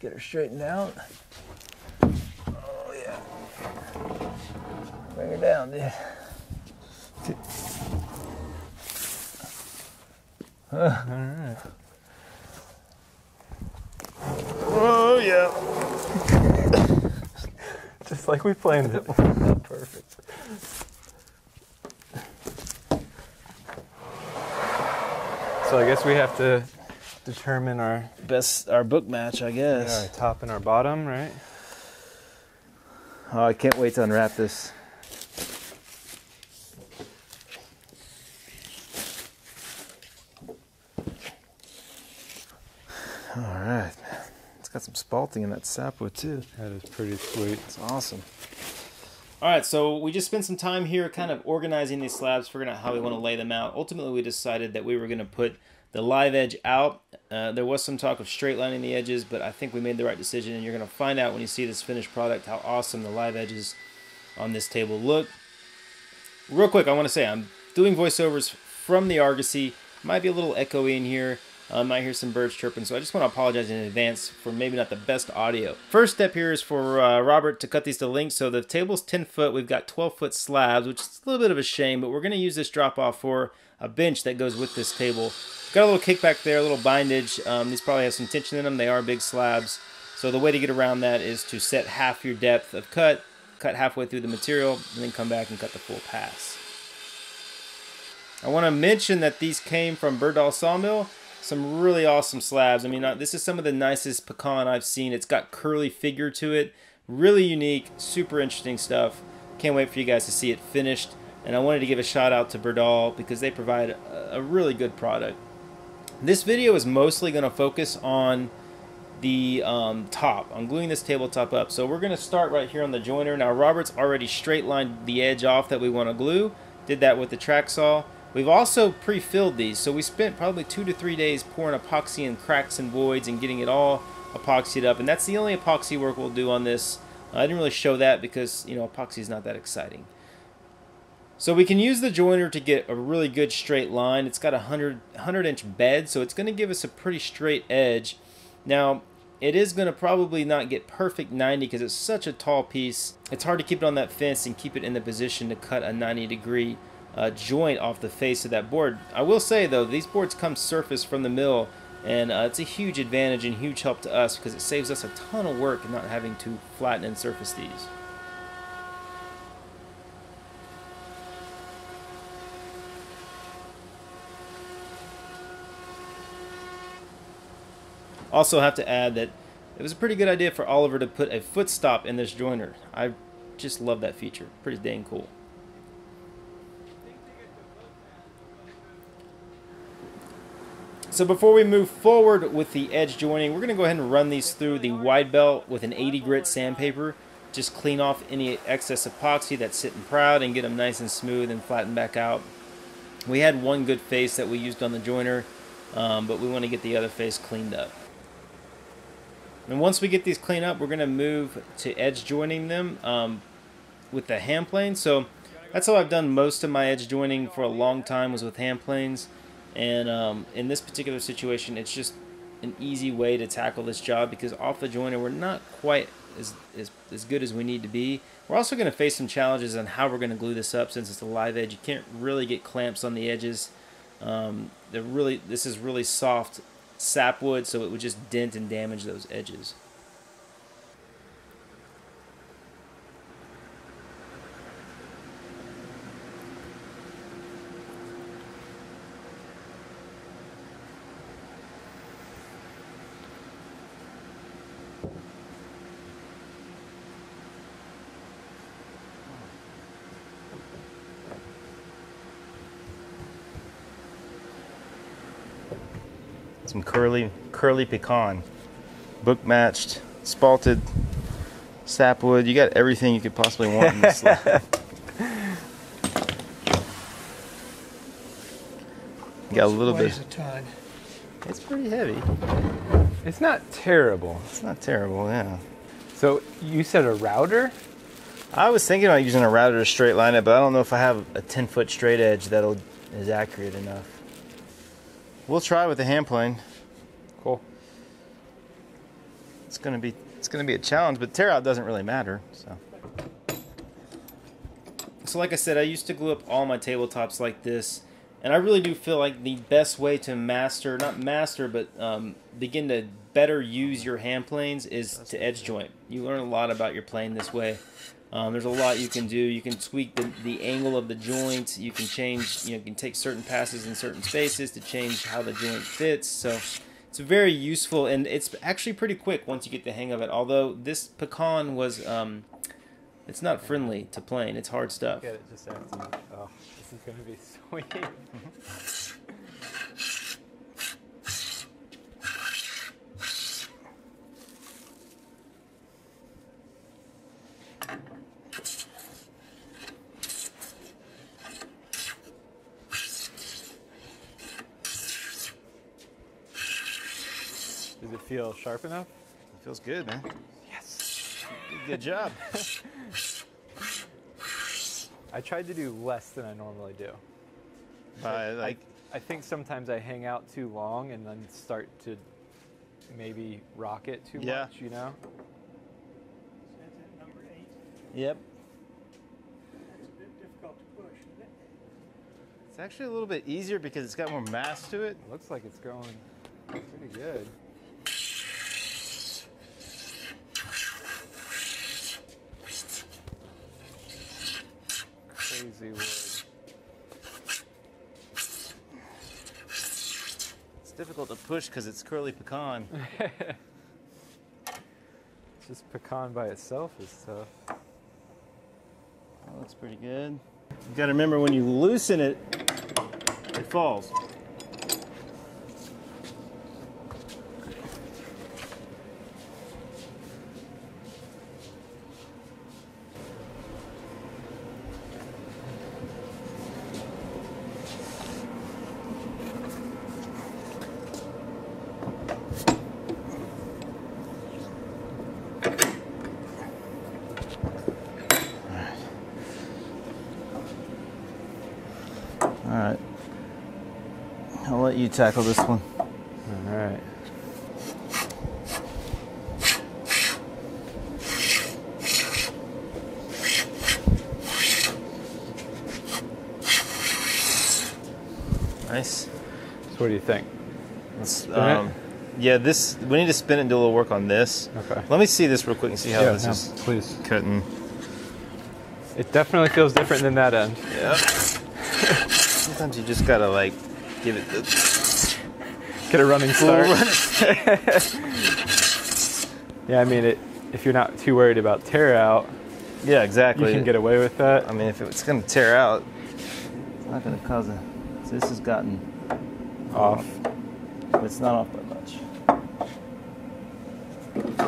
get her straightened out. Oh yeah. Bring her down, dude. All right. Oh yeah. Just like we planned it. Perfect. So I guess we have to determine our, Best our book match, I guess. our top and our bottom, right? Oh, I can't wait to unwrap this. All right, it's got some spalting in that sapwood too. That is pretty sweet. It's awesome. All right, so we just spent some time here kind of organizing these slabs, figuring out how we want to lay them out. Ultimately, we decided that we were going to put the live edge out. Uh, there was some talk of straight lining the edges, but I think we made the right decision, and you're going to find out when you see this finished product how awesome the live edges on this table look. Real quick, I want to say I'm doing voiceovers from the Argosy. Might be a little echoey in here. I might hear some birds chirping, so I just want to apologize in advance for maybe not the best audio. First step here is for uh, Robert to cut these to length. So the table's 10 foot. We've got 12 foot slabs, which is a little bit of a shame, but we're going to use this drop off for a bench that goes with this table. Got a little kickback there, a little bindage. Um, these probably have some tension in them. They are big slabs. So the way to get around that is to set half your depth of cut, cut halfway through the material, and then come back and cut the full pass. I want to mention that these came from Birdall Sawmill. Some really awesome slabs. I mean, uh, this is some of the nicest pecan I've seen. It's got curly figure to it. Really unique, super interesting stuff. Can't wait for you guys to see it finished. And I wanted to give a shout out to Birdall because they provide a, a really good product. This video is mostly going to focus on the um, top, on gluing this tabletop up. So we're going to start right here on the jointer. Now Robert's already straight lined the edge off that we want to glue. Did that with the track saw. We've also pre-filled these, so we spent probably two to three days pouring epoxy in cracks and voids and getting it all epoxied up. And that's the only epoxy work we'll do on this. I didn't really show that because, you know, epoxy is not that exciting. So we can use the jointer to get a really good straight line. It's got a 100, 100 inch bed, so it's going to give us a pretty straight edge. Now, it is going to probably not get perfect 90 because it's such a tall piece. It's hard to keep it on that fence and keep it in the position to cut a 90 degree uh, joint off the face of that board. I will say though, these boards come surface from the mill and uh, it's a huge advantage and huge help to us because it saves us a ton of work not having to flatten and surface these. Also have to add that it was a pretty good idea for Oliver to put a foot stop in this jointer. I just love that feature. Pretty dang cool. So before we move forward with the edge joining, we're going to go ahead and run these through the wide belt with an 80 grit sandpaper. Just clean off any excess epoxy that's sitting proud and get them nice and smooth and flatten back out. We had one good face that we used on the jointer, um, but we want to get the other face cleaned up. And once we get these clean up, we're going to move to edge joining them um, with the hand plane. So that's how I've done most of my edge joining for a long time was with hand planes. And um, in this particular situation, it's just an easy way to tackle this job because off the jointer, we're not quite as, as, as good as we need to be. We're also going to face some challenges on how we're going to glue this up since it's a live edge. You can't really get clamps on the edges. Um, they're really This is really soft sapwood, so it would just dent and damage those edges. Some curly, curly pecan, book matched, spalted, sapwood. You got everything you could possibly want in this slab. You got a little bit. Weighs a ton. It's pretty heavy. It's not terrible. It's not terrible, yeah. So you said a router? I was thinking about using a router to straight line it, but I don't know if I have a 10 foot straight edge that'll is accurate enough. We'll try with the hand plane. Cool. it's gonna be it's gonna be a challenge. But tear out doesn't really matter. So So, like I said, I used to glue up all my tabletops like this, and I really do feel like the best way to master, not master, but um, begin to better use your hand planes is to edge joint. You learn a lot about your plane this way. Um, there's a lot you can do. You can tweak the, the angle of the joint. You can change, you know, you can take certain passes in certain spaces to change how the joint fits. So it's very useful, and it's actually pretty quick once you get the hang of it. Although this pecan was, um, it's not friendly to plane. It's hard stuff. Get it just after. Oh, this is gonna be sweet. feel sharp enough? it feels good, man. Yes. Good job. I tried to do less than I normally do. By like I, I think sometimes I hang out too long and then start to maybe rock it too Yeah. much, you know? That's at number eight. yep. That's a bit difficult to push, isn't it? It's actually a little bit easier because it's got more mass to it. Looks like it's going pretty good. Crazy wood. It's difficult to push because it's curly pecan. Just pecan by itself is tough. That looks pretty good. You got to remember when you loosen it, it falls. Tackle this one. All right. Nice. So what do you think? Let's, um, yeah, this we need to spin it and do a little work on this. Okay. Let me see this real quick and see how this no, is please. cutting. It definitely feels different than that end. Yeah. Sometimes you just gotta like give it the Get a running start. Yeah, I mean, it, if you're not too worried about tear out, yeah, exactly. you can get away with that. I mean, if it's gonna tear out, it's not gonna cause a. so this has gotten Off. but it's not off by much.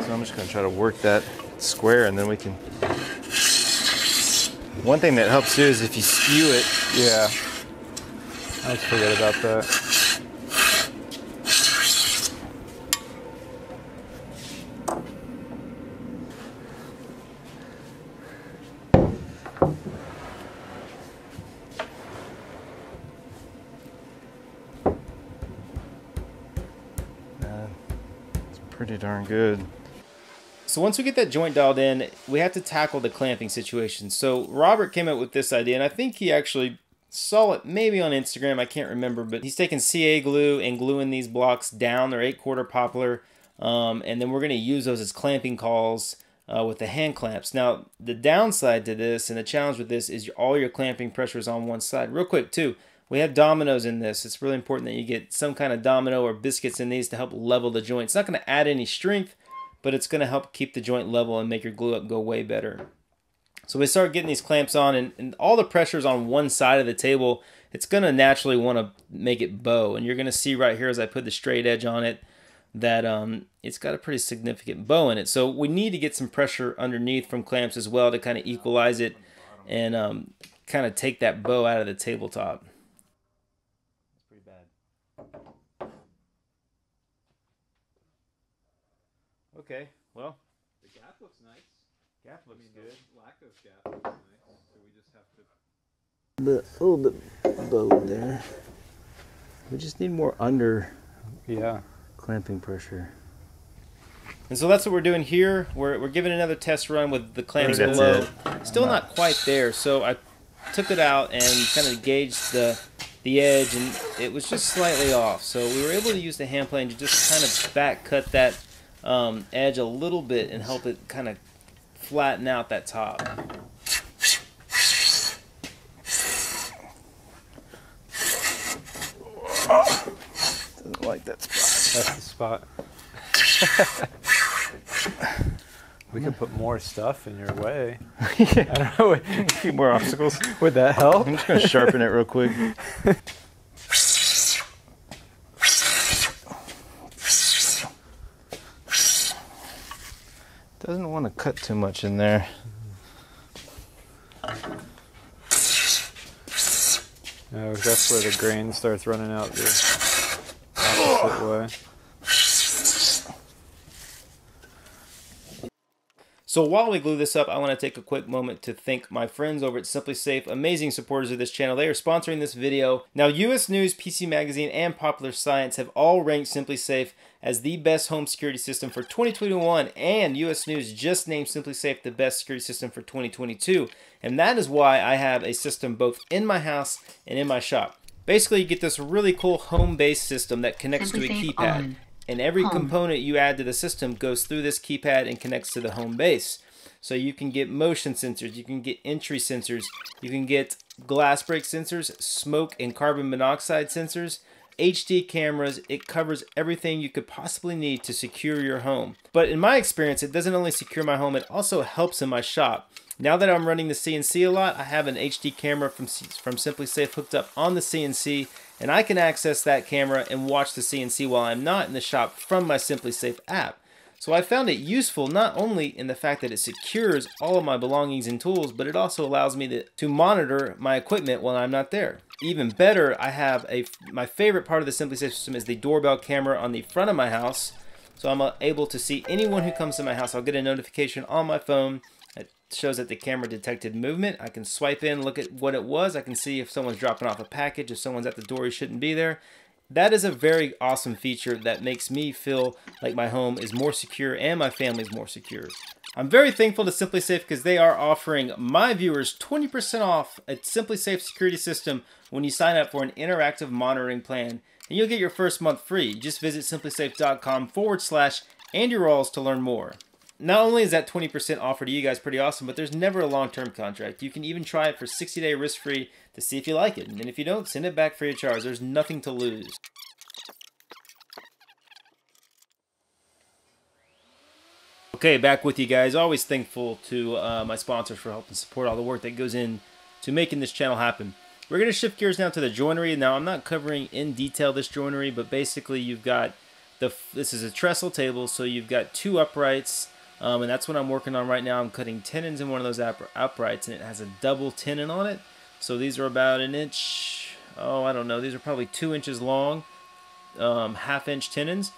So I'm just gonna try to work that square, and then we can. One thing that helps too is if you skew it. Yeah. I always forget about that. Darn good. So once we get that joint dialed in, we have to tackle the clamping situation. So Robert came up with this idea, and I think he actually saw it maybe on Instagram. I can't remember, but he's taking CA glue and gluing these blocks down. They're eight quarter poplar, um, and then we're going to use those as clamping cauls uh, with the hand clamps. Now the downside to this and the challenge with this is all your clamping pressure is on one side. Real quick too. We have dominoes in this. It's really important that you get some kind of domino or biscuits in these to help level the joint. It's not going to add any strength, but it's going to help keep the joint level and make your glue up go way better. So we start getting these clamps on, and, and all the pressure's on one side of the table. It's going to naturally want to make it bow, and you're going to see right here as I put the straight edge on it that um, it's got a pretty significant bow in it. So we need to get some pressure underneath from clamps as well to kind of equalize it and um, kind of take that bow out of the tabletop. It's pretty bad. Okay, well, The gap looks nice. gap looks good. Lack of gap looks nice. So we just have to. But a little bit bow there. We just need more under Yeah. clamping pressure. And so that's what we're doing here. We're, we're giving another test run with the clamps below. it. Still not quite there, so I took it out and kind of gauged the the edge, and it was just slightly off. So we were able to use the hand plane to just kind of back cut that um, edge a little bit and help it kind of flatten out that top. Doesn't like that spot. That's the spot. we could put more stuff in your way. I don't know. A few more obstacles. Would that help? I'm just gonna sharpen it real quick. Doesn't want to cut too much in there. No, that's where the grain starts running out the opposite way. So while we glue this up, I want to take a quick moment to thank my friends over at SimpliSafe, amazing supporters of this channel. They are sponsoring this video. Now, US News, PC Magazine, and Popular Science have all ranked SimpliSafe as the best home security system for 2021, and US News just named SimpliSafe the best security system for 2022. And that is why I have a system both in my house and in my shop. Basically, you get this really cool home-based system that connects Simply to a keypad on. and every Home. component you add to the system goes through this keypad and connects to the home base. So you can get motion sensors, you can get entry sensors, you can get glass break sensors, smoke and carbon monoxide sensors, HD cameras. It covers everything you could possibly need to secure your home. But in my experience, it doesn't only secure my home, it also helps in my shop. Now that I'm running the CNC a lot, I have an HD camera from from SimpliSafe hooked up on the CNC, and I can access that camera and watch the CNC while I'm not in the shop from my SimpliSafe app. So I found it useful not only in the fact that it secures all of my belongings and tools, but it also allows me to, to monitor my equipment while I'm not there. Even better, I have a my favorite part of the SimpliSafe system is the doorbell camera on the front of my house. So I'm uh, able to see anyone who comes to my house. I'll get a notification on my phone that shows that the camera detected movement. I can swipe in, look at what it was. I can see if someone's dropping off a package, if someone's at the door who shouldn't be there. That is a very awesome feature that makes me feel like my home is more secure and my family's more secure. I'm very thankful to SimpliSafe because they are offering my viewers 20% off a SimpliSafe security system when you sign up for an interactive monitoring plan. And you'll get your first month free. Just visit simplisafe.com forward slash Andy Rawls to learn more. Not only is that 20% offer to you guys pretty awesome, but there's never a long-term contract. You can even try it for 60-day risk-free to see if you like it. And if you don't, send it back free of charge. There's nothing to lose. Okay, back with you guys. Always thankful to uh, my sponsors for helping support all the work that goes in to making this channel happen. We're going to shift gears now to the joinery. Now, I'm not covering in detail this joinery, but basically you've got the this is a trestle table, so you've got two uprights, um, and that's what I'm working on right now. I'm cutting tenons in one of those up- uprights, and it has a double tenon on it. So these are about an inch, oh, I don't know, these are probably two inches long, um, half inch tenons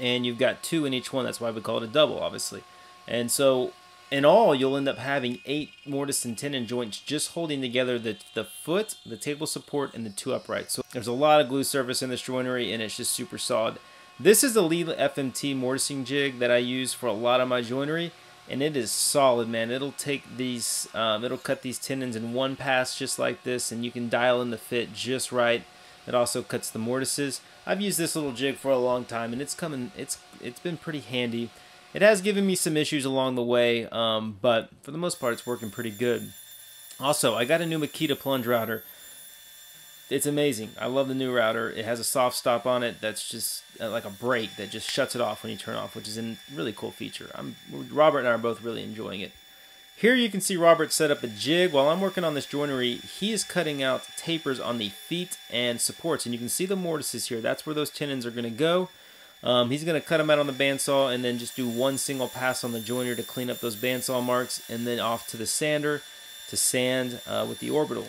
and you've got two in each one. That's why we call it a double, obviously. And so, in all, you'll end up having eight mortise and tenon joints just holding together the, the foot, the table support, and the two uprights. So there's a lot of glue surface in this joinery, and it's just super solid. This is the Leigh FMT mortising jig that I use for a lot of my joinery, and it is solid, man. It'll take these, um, it'll cut these tenons in one pass just like this, and you can dial in the fit just right. It also cuts the mortises. I've used this little jig for a long time, and it's coming. It's it's been pretty handy. It has given me some issues along the way, um, but for the most part, it's working pretty good. Also, I got a new Makita plunge router. It's amazing. I love the new router. It has a soft stop on it that's just uh, like a brake that just shuts it off when you turn off, which is a really cool feature. I'm Robert and I are both really enjoying it. Here you can see Robert set up a jig. While I'm working on this joinery, he is cutting out tapers on the feet and supports. And you can see the mortises here. That's where those tenons are going to go. Um, he's going to cut them out on the bandsaw and then just do one single pass on the jointer to clean up those bandsaw marks. And then off to the sander to sand uh, with the orbital.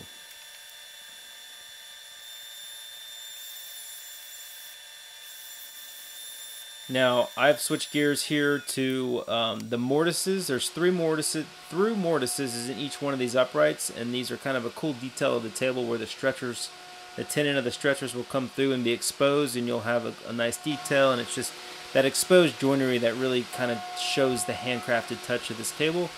Now I've switched gears here to um, the mortises. There's three mortises, through mortises is in each one of these uprights, and these are kind of a cool detail of the table where the stretchers, the tenon of the stretchers will come through and be exposed, and you'll have a, a nice detail. And it's just that exposed joinery that really kind of shows the handcrafted touch of this table.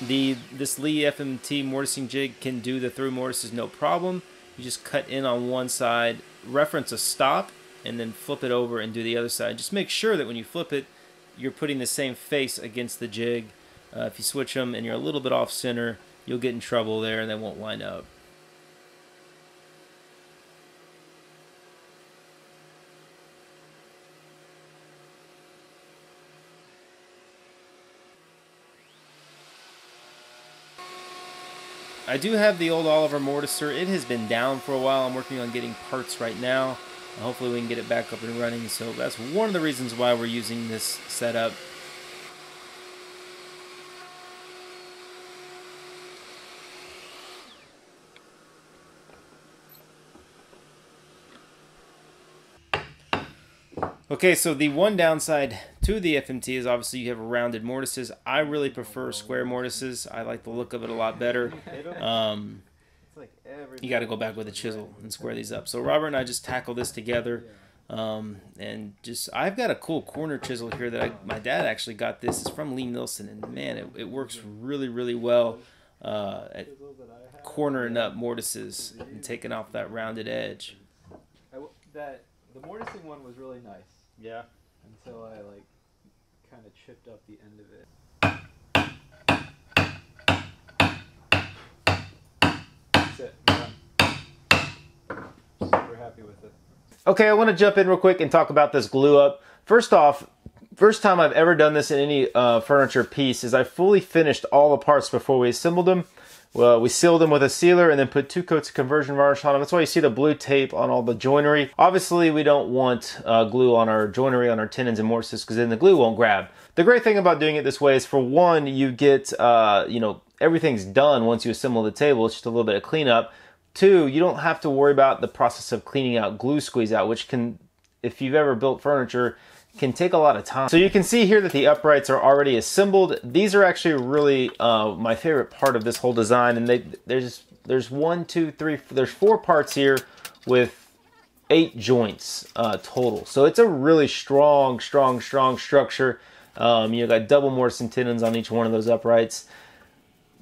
The This Leigh FMT mortising jig can do the through mortises no problem. You just cut in on one side, reference a stop, and then flip it over and do the other side. Just make sure that when you flip it, you're putting the same face against the jig. Uh, if you switch them and you're a little bit off center, you'll get in trouble there and they won't line up. I do have the old Oliver Mortiser. It has been down for a while. I'm working on getting parts right now. Hopefully we can get it back up and running. So that's one of the reasons why we're using this setup. Okay, so the one downside to the FMT is obviously you have rounded mortises. I really prefer square mortises. I like the look of it a lot better. Um, you got to go back with a chisel and square these up. So Robert and I just tackle this together. Um, and just I've got a cool corner chisel here that I, my dad actually got this. It's from Lie-Nielsen. and man, it, it works really really well uh, at cornering up mortises and taking off that rounded edge. I w that the mortising one was really nice Yeah. until I like kind of chipped up the end of it. It. Super happy with it. Okay, I want to jump in real quick and talk about this glue up. First off, first time I've ever done this in any uh, furniture piece is I fully finished all the parts before we assembled them. Well, we sealed them with a sealer and then put two coats of conversion varnish on them. That's why you see the blue tape on all the joinery. Obviously, we don't want uh, glue on our joinery, on our tenons and mortises, because then the glue won't grab. The great thing about doing it this way is, for one, you get, uh, you know, everything's done once you assemble the table. It's just a little bit of cleanup. Two, you don't have to worry about the process of cleaning out glue squeeze out, which can, if you've ever built furniture, can take a lot of time. So you can see here that the uprights are already assembled. These are actually really uh, my favorite part of this whole design. And they, there's there's one, two, three, there's four parts here with eight joints uh, total. So it's a really strong, strong, strong structure. Um, you got double mortise and tenons on each one of those uprights.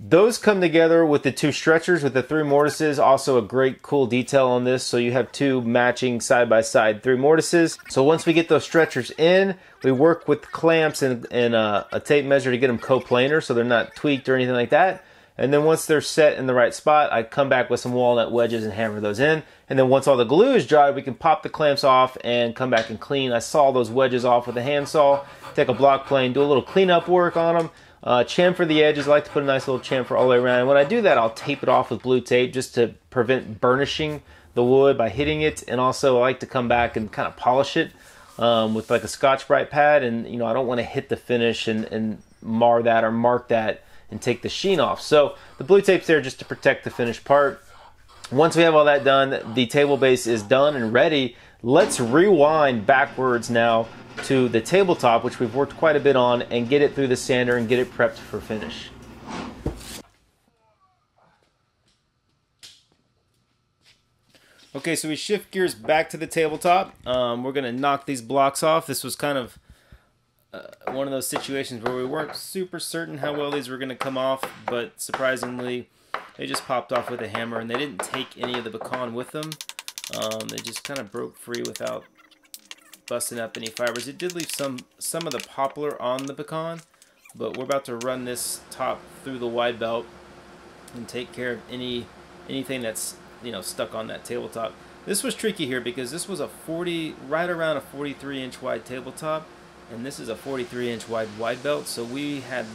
Those come together with the two stretchers with the three mortises. Also a great cool detail on this. So you have two matching side by side three mortises. So once we get those stretchers in, we work with clamps and, and uh, a tape measure to get them coplanar so they're not tweaked or anything like that. And then once they're set in the right spot, I come back with some walnut wedges and hammer those in. And then once all the glue is dry, we can pop the clamps off and come back and clean. I saw those wedges off with a handsaw, take a block plane, do a little cleanup work on them. Uh, chamfer the edges. I like to put a nice little chamfer all the way around. And when I do that, I'll tape it off with blue tape just to prevent burnishing the wood by hitting it. And also, I like to come back and kind of polish it um, with like a Scotch-Brite pad. And you know, I don't want to hit the finish and, and mar that or mark that and take the sheen off. So the blue tape's there just to protect the finished part. Once we have all that done, the table base is done and ready. Let's rewind backwards now to the tabletop, which we've worked quite a bit on, and get it through the sander and get it prepped for finish. Okay, so we shift gears back to the tabletop. Um, we're gonna knock these blocks off. This was kind of uh, one of those situations where we weren't super certain how well these were gonna come off, but surprisingly, they just popped off with a hammer, and they didn't take any of the pecan with them. Um, they just kind of broke free without busting up any fibers. It did leave some some of the poplar on the pecan, but we're about to run this top through the wide belt and take care of any anything that's you know stuck on that tabletop. This was tricky here because this was a 40 right around a 43 inch wide tabletop and this is a 43 inch wide wide belt so we had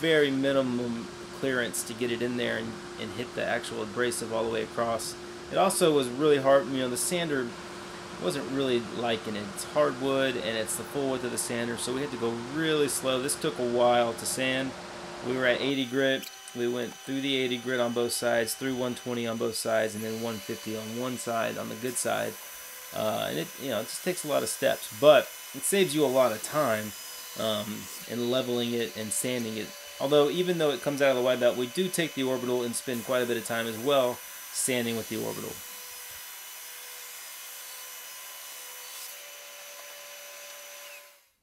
very minimum clearance to get it in there and, and hit the actual abrasive all the way across. It also was really hard, you know, the sander wasn't really liking it. It's hardwood and it's the full width of the sander, so we had to go really slow. This took a while to sand. We were at 80 grit. We went through the 80 grit on both sides, through 120 on both sides, and then 150 on one side, on the good side. Uh, and it, you know, it just takes a lot of steps, but it saves you a lot of time um, in leveling it and sanding it. Although, even though it comes out of the wide belt, we do take the orbital and spend quite a bit of time as well sanding with the orbital.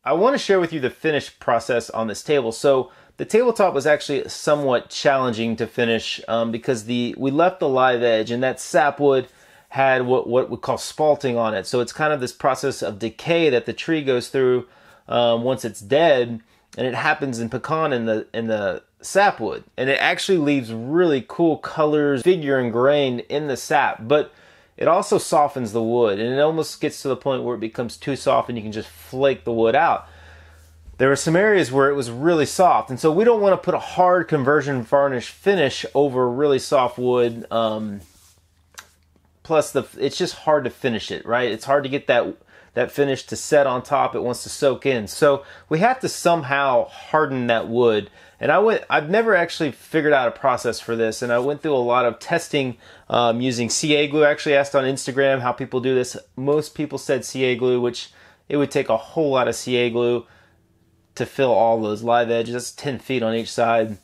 I want to share with you the finish process on this table. So the tabletop was actually somewhat challenging to finish um, because the we left the live edge and that sapwood had what what we call spalting on it. So it's kind of this process of decay that the tree goes through um, once it's dead, and it happens in pecan in the in the sapwood, and it actually leaves really cool colors, figure, and grain in the sap, but it also softens the wood, and it almost gets to the point where it becomes too soft, and you can just flake the wood out. There were some areas where it was really soft, and so we don't want to put a hard conversion varnish finish over really soft wood. Um, plus, the it's just hard to finish it, right? It's hard to get that that finish to set on top. It wants to soak in. So we have to somehow harden that wood. And I went, I've never actually figured out a process for this. And I went through a lot of testing um, using CA glue. I actually asked on Instagram how people do this. Most people said CA glue, which it would take a whole lot of CA glue to fill all those live edges. That's 10 feet on each side.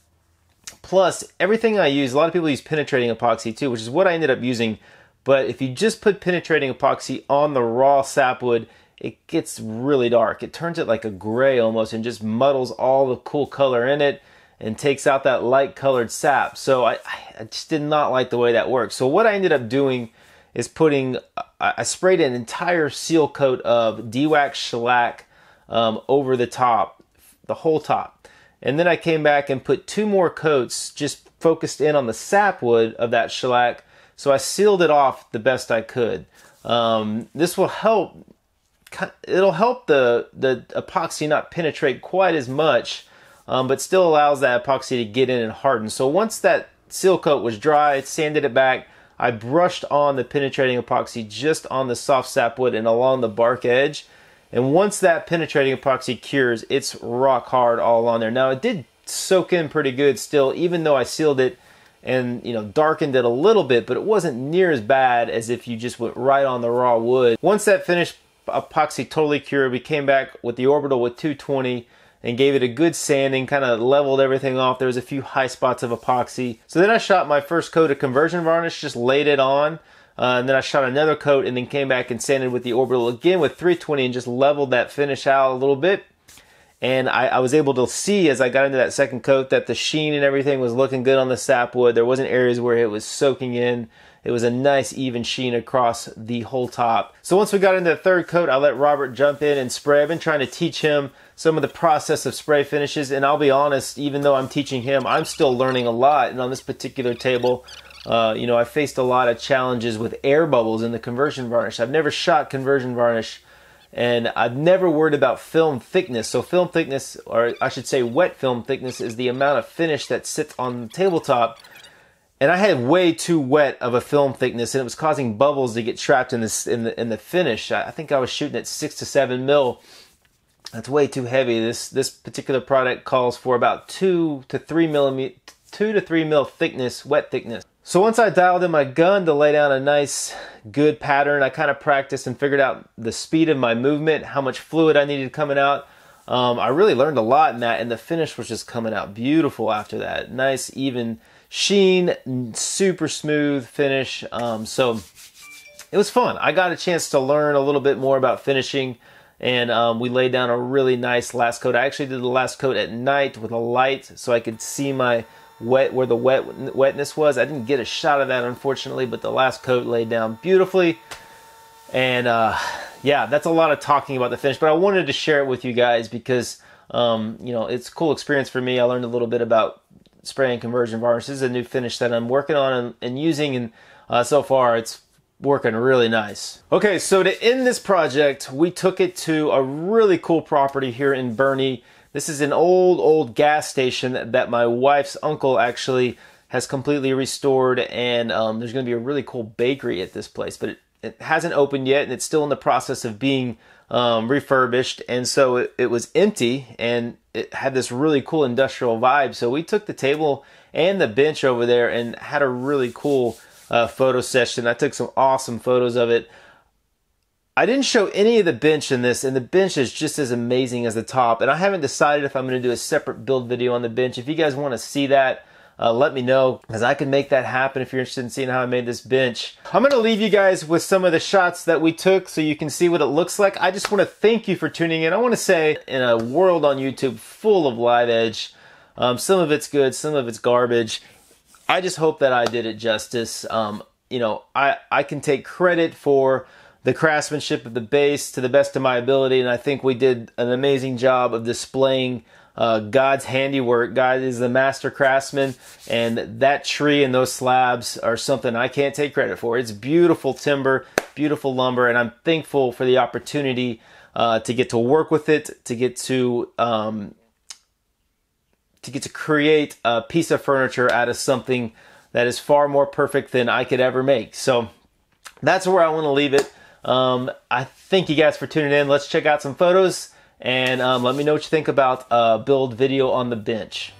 Plus, everything I use, a lot of people use penetrating epoxy too, which is what I ended up using but if you just put penetrating epoxy on the raw sapwood, it gets really dark. It turns it like a gray almost and just muddles all the cool color in it and takes out that light colored sap. So I, I just did not like the way that works. So what I ended up doing is putting, I sprayed an entire seal coat of D-Wax shellac um, over the top, the whole top. And then I came back and put two more coats just focused in on the sapwood of that shellac so I sealed it off the best I could. Um, this will help. It'll help the the epoxy not penetrate quite as much, um, but still allows that epoxy to get in and harden. So once that seal coat was dry, sanded it back. I brushed on the penetrating epoxy just on the soft sapwood and along the bark edge. And once that penetrating epoxy cures, it's rock hard all on there. Now it did soak in pretty good still, even though I sealed it and you know darkened it a little bit but it wasn't near as bad as if you just went right on the raw wood once that finished epoxy totally cured we came back with the orbital with 220 and gave it a good sanding kind of leveled everything off there was a few high spots of epoxy so then i shot my first coat of conversion varnish just laid it on uh, and then I shot another coat and then came back and sanded with the orbital again with 320 and just leveled that finish out a little bit and I, I, was able to see as I got into that second coat that the sheen and everything was looking good on the sapwood. There wasn't areas where it was soaking in. It was a nice even sheen across the whole top. So once we got into the third coat, I let Robert jump in and spray. I've been trying to teach him some of the process of spray finishes, and I'll be honest, even though I'm teaching him, I'm still learning a lot. And on this particular table, uh, you know, I faced a lot of challenges with air bubbles in the conversion varnish. I've never shot conversion varnish and I've never worried about film thickness. So film thickness, or I should say wet film thickness, is the amount of finish that sits on the tabletop. And I had way too wet of a film thickness, and it was causing bubbles to get trapped in this in the in the finish. I think I was shooting at six to seven mil. That's way too heavy. This this particular product calls for about two to three millimeter, two to three mil thickness, wet thickness. So once I dialed in my gun to lay down a nice good pattern, I kind of practiced and figured out the speed of my movement, how much fluid I needed coming out. Um, I really learned a lot in that, and the finish was just coming out beautiful after that. Nice, even sheen, super smooth finish. Um, so it was fun. I got a chance to learn a little bit more about finishing, and um, we laid down a really nice last coat. I actually did the last coat at night with a light so I could see my wet where the wet wetness was. I didn't get a shot of that unfortunately, but the last coat laid down beautifully. And uh, yeah, that's a lot of talking about the finish, but I wanted to share it with you guys because um, you know it's a cool experience for me. I learned a little bit about spraying conversion varnish. Is a new finish that I'm working on and, and using, and uh, so far it's working really nice. Okay, so to end this project, we took it to a really cool property here in Boerne. This is an old, old gas station that my wife's uncle actually has completely restored, and um, there's going to be a really cool bakery at this place, but it, it, hasn't opened yet, and it's still in the process of being um, refurbished, and so it, it was empty, and it had this really cool industrial vibe. So we took the table and the bench over there and had a really cool uh, photo session. I took some awesome photos of it. I didn't show any of the bench in this, and the bench is just as amazing as the top. And I haven't decided if I'm going to do a separate build video on the bench. If you guys want to see that, uh, let me know because I can make that happen if you're interested in seeing how I made this bench. I'm going to leave you guys with some of the shots that we took so you can see what it looks like. I just want to thank you for tuning in. I want to say in a world on YouTube full of live edge, um, some of it's good, some of it's garbage. I just hope that I did it justice. Um, you know, I, I can take credit for the craftsmanship of the base to the best of my ability, and I think we did an amazing job of displaying uh, God's handiwork. God is the master craftsman, and that tree and those slabs are something I can't take credit for. It's beautiful timber, beautiful lumber, and I'm thankful for the opportunity uh, to get to work with it, to get to um, to get to create a piece of furniture out of something that is far more perfect than I could ever make. So that's where I want to leave it. Um, I thank you guys for tuning in. Let's check out some photos and um, let me know what you think about uh, build video on the bench.